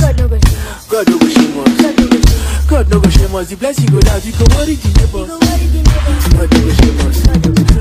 God no go shame us. God no go shame us. The blessing go down. You go worry the neighbor. God no go shame us.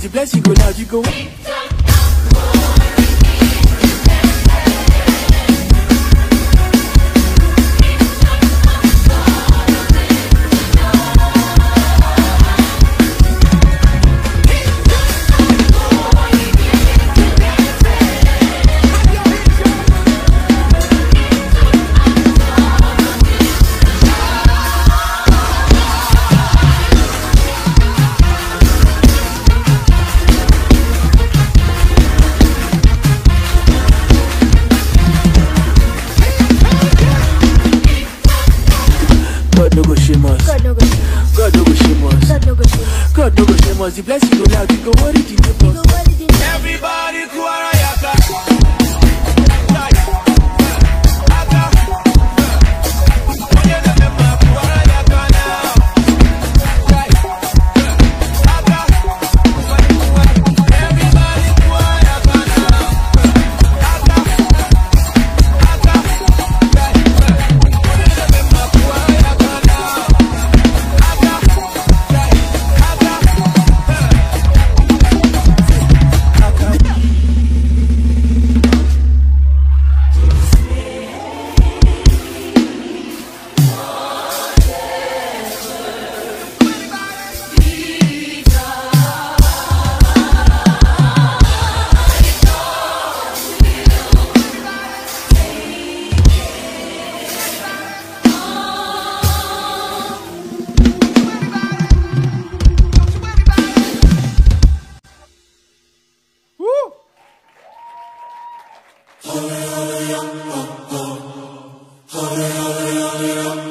bless you, bless you, go, now you go. cause you bless you go loud, you go worry, you go Hallelujah.